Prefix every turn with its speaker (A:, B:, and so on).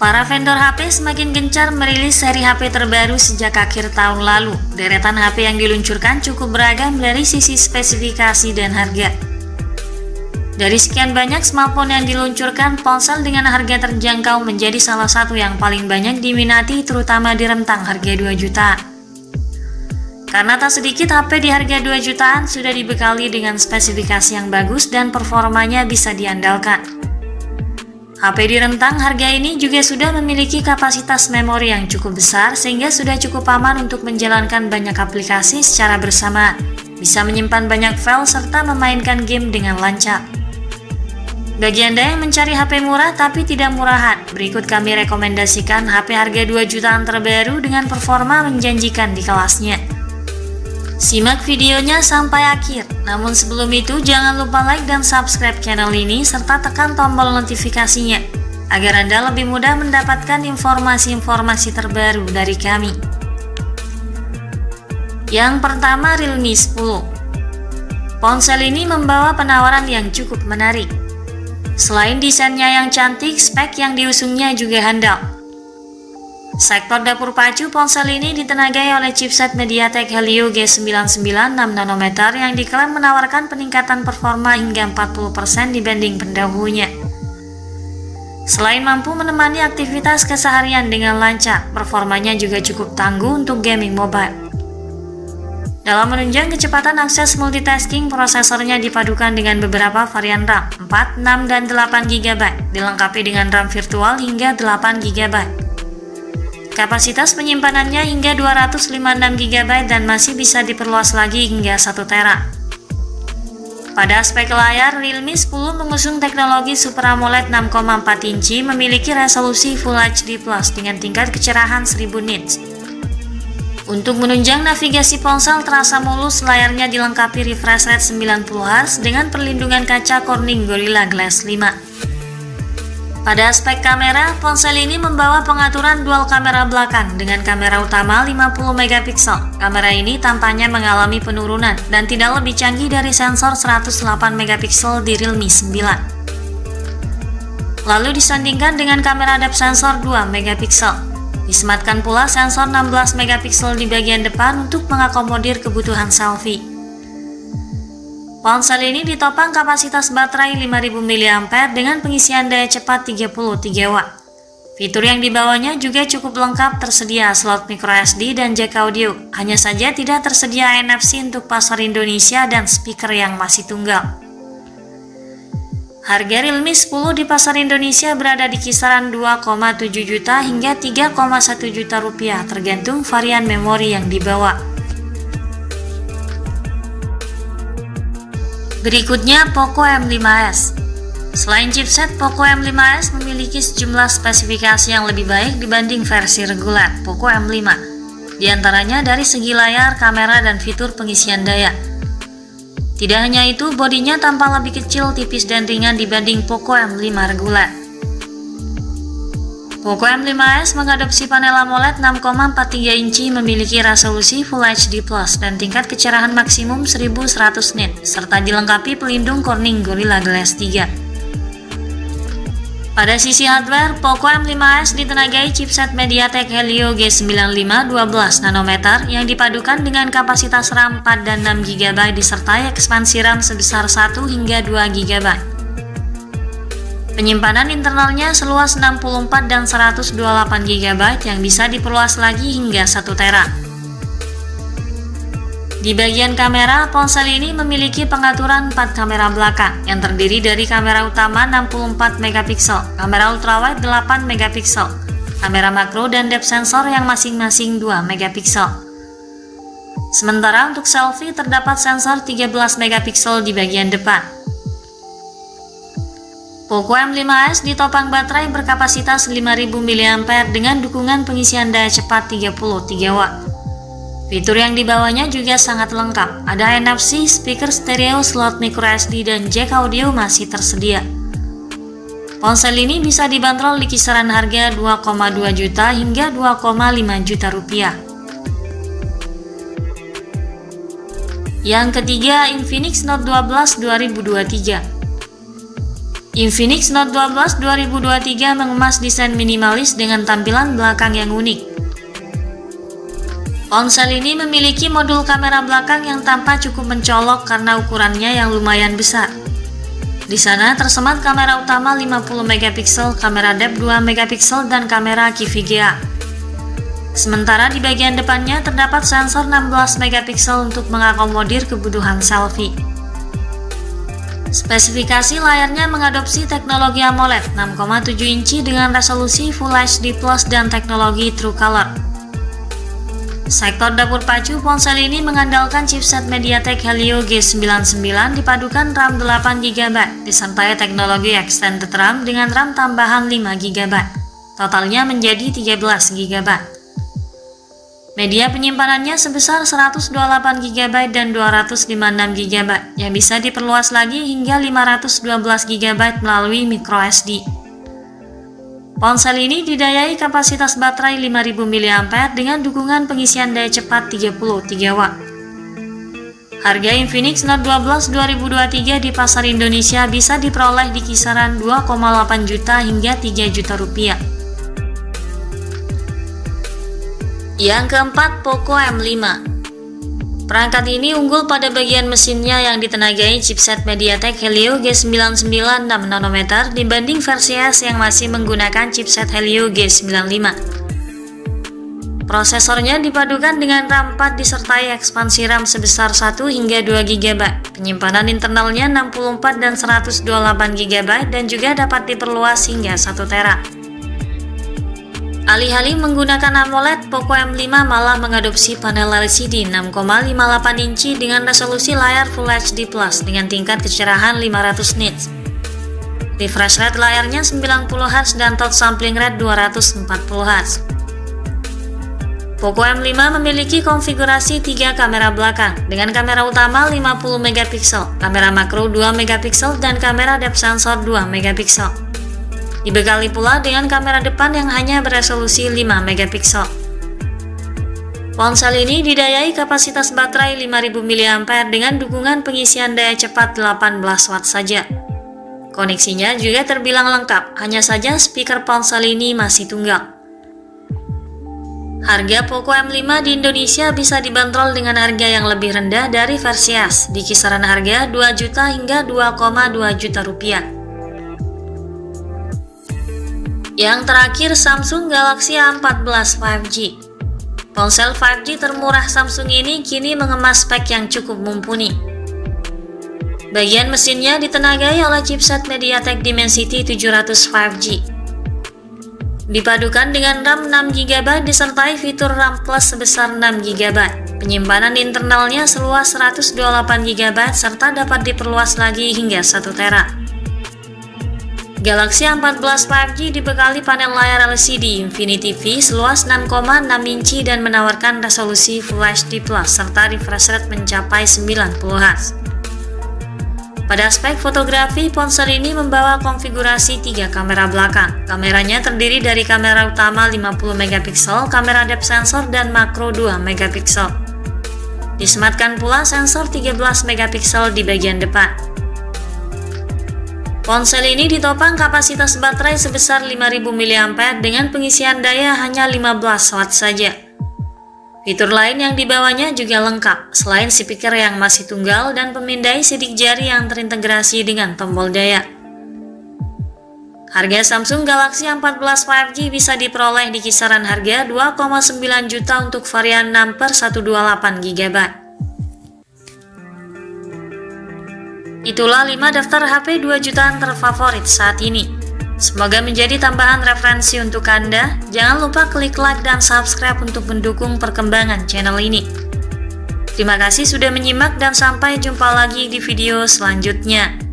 A: Para vendor HP semakin gencar merilis seri HP terbaru sejak akhir tahun lalu. Deretan HP yang diluncurkan cukup beragam dari sisi spesifikasi dan harga. Dari sekian banyak smartphone yang diluncurkan, ponsel dengan harga terjangkau menjadi salah satu yang paling banyak diminati terutama di rentang harga 2 juta. Karena tak sedikit HP di harga 2 jutaan sudah dibekali dengan spesifikasi yang bagus dan performanya bisa diandalkan. HP di rentang harga ini juga sudah memiliki kapasitas memori yang cukup besar sehingga sudah cukup aman untuk menjalankan banyak aplikasi secara bersama, bisa menyimpan banyak file serta memainkan game dengan lancar. Bagi Anda yang mencari HP murah tapi tidak murahan, berikut kami rekomendasikan HP harga 2 jutaan terbaru dengan performa menjanjikan di kelasnya. Simak videonya sampai akhir. Namun sebelum itu jangan lupa like dan subscribe channel ini serta tekan tombol notifikasinya agar Anda lebih mudah mendapatkan informasi-informasi terbaru dari kami. Yang pertama Realme 10. Ponsel ini membawa penawaran yang cukup menarik. Selain desainnya yang cantik, spek yang diusungnya juga handal. Sektor dapur pacu ponsel ini ditenagai oleh chipset MediaTek Helio G99 6 nanometer yang diklaim menawarkan peningkatan performa hingga 40% dibanding pendahulunya. Selain mampu menemani aktivitas keseharian dengan lancar, performanya juga cukup tangguh untuk gaming mobile. Dalam menunjang kecepatan akses multitasking, prosesornya dipadukan dengan beberapa varian RAM 4, 6, dan 8 GB, dilengkapi dengan RAM virtual hingga 8 GB. Kapasitas penyimpanannya hingga 256 GB dan masih bisa diperluas lagi hingga 1 tera. Pada aspek layar, Realme 10 mengusung teknologi Super AMOLED 6,4 inci memiliki resolusi Full HD Plus dengan tingkat kecerahan 1000 nits. Untuk menunjang navigasi ponsel terasa mulus, layarnya dilengkapi refresh rate 90Hz dengan perlindungan kaca Corning Gorilla Glass 5. Pada aspek kamera, ponsel ini membawa pengaturan dual kamera belakang dengan kamera utama 50 megapiksel. Kamera ini tampaknya mengalami penurunan dan tidak lebih canggih dari sensor 108 megapiksel di Realme 9. Lalu disandingkan dengan kamera depth sensor 2 megapiksel. Disematkan pula sensor 16 megapiksel di bagian depan untuk mengakomodir kebutuhan selfie. Ponsel ini ditopang kapasitas baterai 5000 mAh dengan pengisian daya cepat 33 watt. Fitur yang dibawanya juga cukup lengkap tersedia slot microSD dan jack audio, hanya saja tidak tersedia NFC untuk pasar Indonesia dan speaker yang masih tunggal. Harga Realme 10 di pasar Indonesia berada di kisaran 2,7 juta hingga 3,1 juta rupiah tergantung varian memori yang dibawa. Berikutnya Poco M5s. Selain chipset, Poco M5s memiliki sejumlah spesifikasi yang lebih baik dibanding versi reguler Poco M5. Di antaranya dari segi layar, kamera, dan fitur pengisian daya. Tidak hanya itu, bodinya tampak lebih kecil, tipis, dan ringan dibanding Poco M5 reguler. Poco M5s mengadopsi panel AMOLED 6,43 inci memiliki resolusi Full HD dan tingkat kecerahan maksimum 1100 nit, serta dilengkapi pelindung Corning Gorilla Glass 3. Pada sisi hardware, Poco M5s ditenagai chipset MediaTek Helio G95 12 nanometer yang dipadukan dengan kapasitas RAM 4 dan 6 GB disertai ekspansi RAM sebesar 1 hingga 2 GB. Penyimpanan internalnya seluas 64 dan 128 GB yang bisa diperluas lagi hingga 1 tera. Di bagian kamera, ponsel ini memiliki pengaturan 4 kamera belakang yang terdiri dari kamera utama 64 megapiksel, kamera ultrawide 8 megapiksel, kamera makro dan depth sensor yang masing-masing 2 megapiksel. Sementara untuk selfie terdapat sensor 13 megapiksel di bagian depan. Poco M5s ditopang baterai berkapasitas 5000 mAh dengan dukungan pengisian daya cepat 33 watt. Fitur yang dibawanya juga sangat lengkap. Ada NFC, speaker stereo, slot microSD, dan jack audio masih tersedia. Ponsel ini bisa dibanderol di kisaran harga 2,2 juta hingga 2,5 juta rupiah. Yang ketiga, Infinix Note 12 2023. Infinix Note 12 2023 mengemas desain minimalis dengan tampilan belakang yang unik. Ponsel ini memiliki modul kamera belakang yang tampak cukup mencolok karena ukurannya yang lumayan besar. Di sana tersemat kamera utama 50 megapiksel, kamera depth 2 megapiksel, dan kamera KVGA. Sementara di bagian depannya terdapat sensor 16 megapiksel untuk mengakomodir kebutuhan selfie. Spesifikasi layarnya mengadopsi teknologi AMOLED 6,7 inci dengan resolusi Full HD Plus dan teknologi True Color. Sektor dapur pacu ponsel ini mengandalkan chipset MediaTek Helio G99 dipadukan RAM 8GB disertai teknologi extended RAM dengan RAM tambahan 5GB. Totalnya menjadi 13GB. Media penyimpanannya sebesar 128 GB dan 256 GB yang bisa diperluas lagi hingga 512 GB melalui microSD. Ponsel ini didayai kapasitas baterai 5000 mAh dengan dukungan pengisian daya cepat 33 Watt. Harga Infinix Note 12 2023 di pasar Indonesia bisa diperoleh di kisaran 2,8 juta hingga 3 juta rupiah. Yang keempat, Poco M5. Perangkat ini unggul pada bagian mesinnya yang ditenagai chipset MediaTek Helio G99 6 nanometer dibanding versi S yang masih menggunakan chipset Helio G95. Prosesornya dipadukan dengan RAM 4 disertai ekspansi RAM sebesar 1 hingga 2 GB. Penyimpanan internalnya 64 dan 128 GB dan juga dapat diperluas hingga 1 TB. Alih-alih menggunakan AMOLED, Poco M5 malah mengadopsi panel LCD 6,58 inci dengan resolusi layar Full HD Plus dengan tingkat kecerahan 500 nits. Refresh rate layarnya 90Hz dan touch sampling rate 240Hz. Poco M5 memiliki konfigurasi 3 kamera belakang dengan kamera utama 50 megapiksel, kamera makro 2 megapiksel, dan kamera depth sensor 2 megapiksel. Dibekali pula dengan kamera depan yang hanya beresolusi 5 megapiksel. Ponsel ini didayai kapasitas baterai 5000 mAh dengan dukungan pengisian daya cepat 18 Watt saja. Koneksinya juga terbilang lengkap, hanya saja speaker ponsel ini masih tunggal. Harga Poco M5 di Indonesia bisa dibanderol dengan harga yang lebih rendah dari versi S, di kisaran harga 2 juta hingga 2,2 juta rupiah. Yang terakhir Samsung Galaxy A14 5G. Ponsel 5G termurah Samsung ini kini mengemas spek yang cukup mumpuni. Bagian mesinnya ditenagai oleh chipset MediaTek Dimensity 700 5G. Dipadukan dengan RAM 6GB disertai fitur RAM Plus sebesar 6GB. Penyimpanan internalnya seluas 128GB serta dapat diperluas lagi hingga 1 TB. Galaxy A14 5G dibekali panel layar LCD Infinity V seluas 6,6 inci dan menawarkan resolusi Full HD serta refresh rate mencapai 90Hz. Pada aspek fotografi, ponsel ini membawa konfigurasi tiga kamera belakang. Kameranya terdiri dari kamera utama 50 megapiksel, kamera depth sensor, dan makro 2 megapiksel. Disematkan pula sensor 13 megapiksel di bagian depan. Ponsel ini ditopang kapasitas baterai sebesar 5000 mAh dengan pengisian daya hanya 15 Watt saja. Fitur lain yang dibawanya juga lengkap, selain speaker yang masih tunggal dan pemindai sidik jari yang terintegrasi dengan tombol daya. Harga Samsung Galaxy A14 5G bisa diperoleh di kisaran harga 2,9 juta untuk varian 6 per 128 GB. Itulah 5 daftar HP 2 jutaan terfavorit saat ini. Semoga menjadi tambahan referensi untuk Anda. Jangan lupa klik like dan subscribe untuk mendukung perkembangan channel ini. Terima kasih sudah menyimak dan sampai jumpa lagi di video selanjutnya.